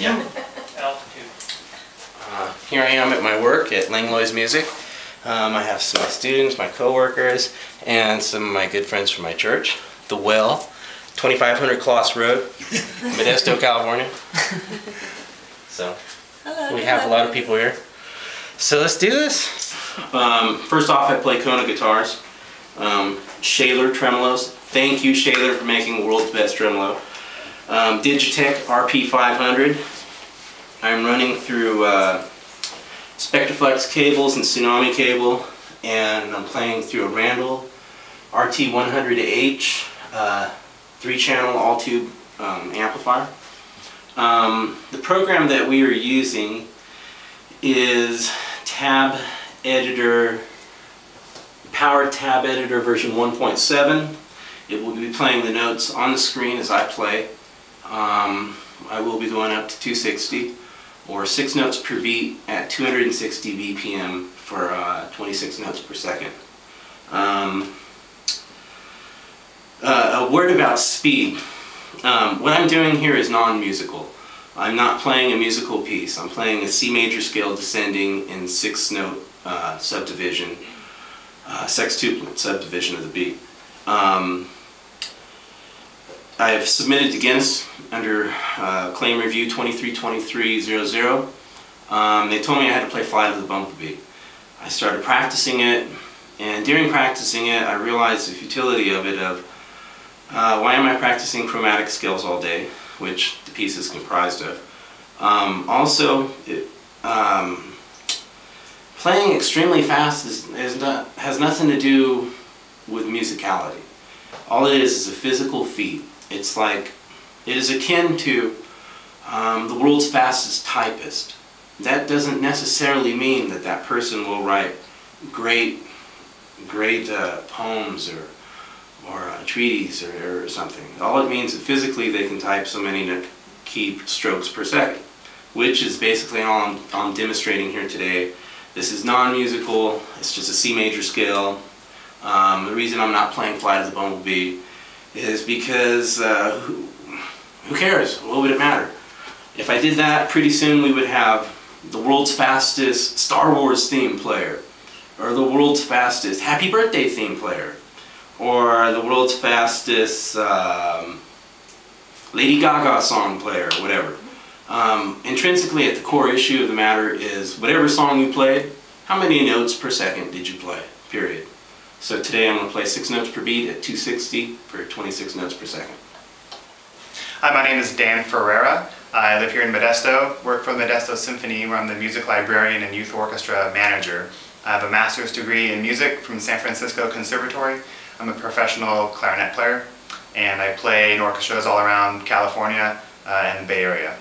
Yeah. Altitude. Uh, here I am at my work at Langlois Music. Um, I have some of my students, my coworkers, and some of my good friends from my church. The Well, 2500 Kloss Road, Modesto, California. So hello, we have a lot of people here. So let's do this. Um, first off, I play Kona guitars. Um, Schaller tremolos. Thank you, Schaller, for making the world's best tremolo. Um, Digitech RP500. I'm running through uh, Spectraflex cables and Tsunami cable, and I'm playing through a Randall RT100H uh, three-channel all-tube um, amplifier. Um, the program that we are using is Tab Editor, Power Tab Editor version 1.7. It will be playing the notes on the screen as I play. Um, I will be going up to 260 or 6 notes per beat at 260 BPM for uh, 26 notes per second. Um, uh, a word about speed. Um, what I'm doing here is non-musical. I'm not playing a musical piece. I'm playing a C major scale descending in six note uh, subdivision, uh, sextuplet subdivision of the beat. Um, I have submitted to Guinness under uh, claim review 232300. Um, they told me I had to play Flight of the Bumblebee. I started practicing it, and during practicing it, I realized the futility of it of uh, why am I practicing chromatic scales all day, which the piece is comprised of. Um, also, it, um, playing extremely fast is, is not, has nothing to do with musicality. All it is is a physical feat. It's like, it is akin to um, the world's fastest typist. That doesn't necessarily mean that that person will write great, great uh, poems or or a treatise or, or, something. All it means is physically they can type so many key strokes per second, which is basically all I'm, I'm demonstrating here today. This is non-musical, it's just a C major scale. Um, the reason I'm not playing Flight of the Bumblebee is because uh, who, who cares? What would it matter? If I did that, pretty soon we would have the world's fastest Star Wars theme player, or the world's fastest Happy Birthday theme player, or the world's fastest um, Lady Gaga song player, whatever. Um, intrinsically, at the core issue of the matter is whatever song you played, how many notes per second did you play, period. So today I'm going to play 6 notes per beat at 260 for 26 notes per second. Hi, my name is Dan Ferreira. I live here in Modesto, work for the Modesto Symphony where I'm the music librarian and youth orchestra manager. I have a master's degree in music from San Francisco Conservatory I'm a professional clarinet player, and I play in orchestras all around California uh, and the Bay Area.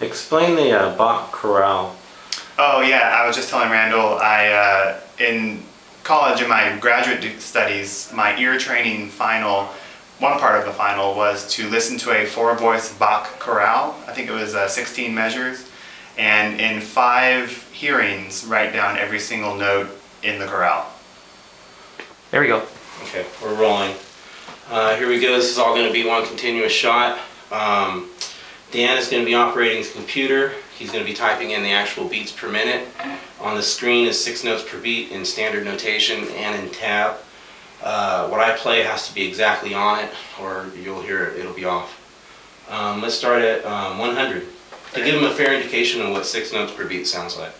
Explain the uh, Bach chorale. Oh yeah, I was just telling Randall, I, uh, in college in my graduate studies, my ear training final, one part of the final was to listen to a four-voice Bach chorale. I think it was uh, 16 measures. And in five hearings, write down every single note in the chorale. There we go. Okay, we're rolling. Uh, here we go. This is all going to be one continuous shot. Um, Dan is going to be operating his computer. He's going to be typing in the actual beats per minute. On the screen is six notes per beat in standard notation and in tab. Uh, what I play has to be exactly on it or you'll hear it, it'll be off. Um, let's start at um, 100 to give him a fair indication of what six notes per beat sounds like.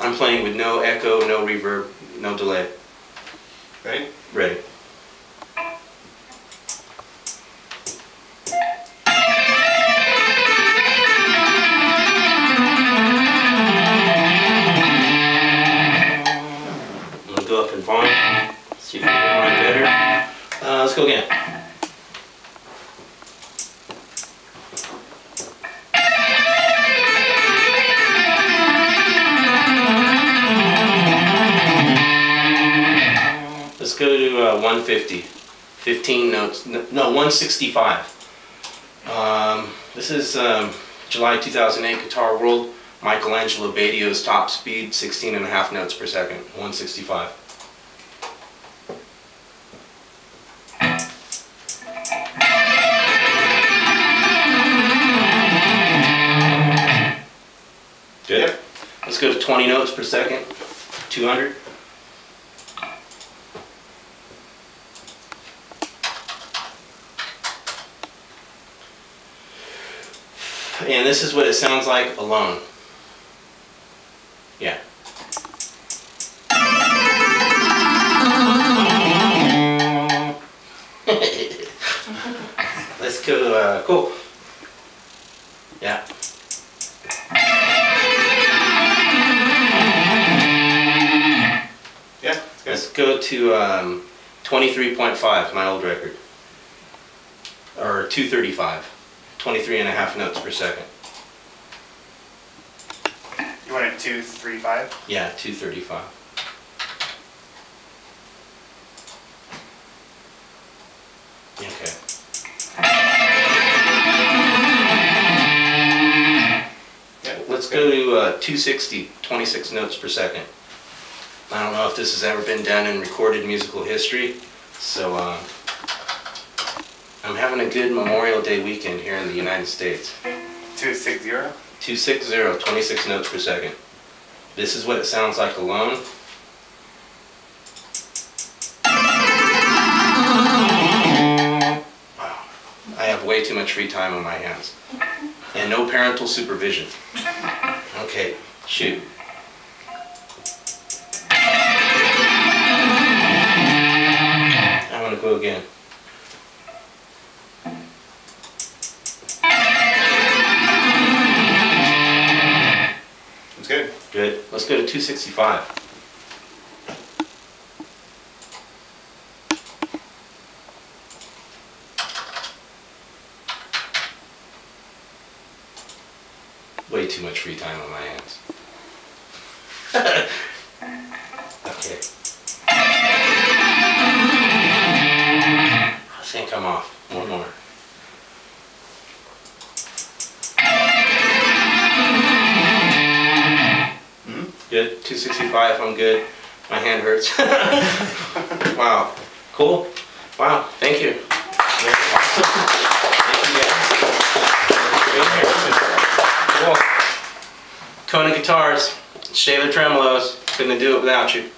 I'm playing with no echo, no reverb, no delay. Ready? Ready. Go again. go to uh, 150. 15 notes, no, 165. Um, this is um, July 2008 Guitar World. Michael Angelo Batio's top speed, 16 and a half notes per second, 165. Let's go to 20 notes per second. 200. And this is what it sounds like alone. Yeah. Let's go, uh, cool. Let's go to um, 23.5, my old record. Or 235. 23 and a half notes per second. You want it two, three, five? Yeah, 235. Okay. Yeah. Let's go to uh, 260, 26 notes per second. I don't know if this has ever been done in recorded musical history, so uh, I'm having a good Memorial Day weekend here in the United States. Two, six, zero? 260, 26 notes per second. This is what it sounds like alone. Wow. I have way too much free time on my hands. And no parental supervision. Okay, shoot. Go again. It's good. Good. Let's go to 265. Way too much free time on my hands. Think I'm off. One more. Hmm? Good. 265, I'm good. My hand hurts. wow. Cool. Wow. Thank you. Cool. Kona Guitars, Schaller Tremolos. Couldn't do it without you.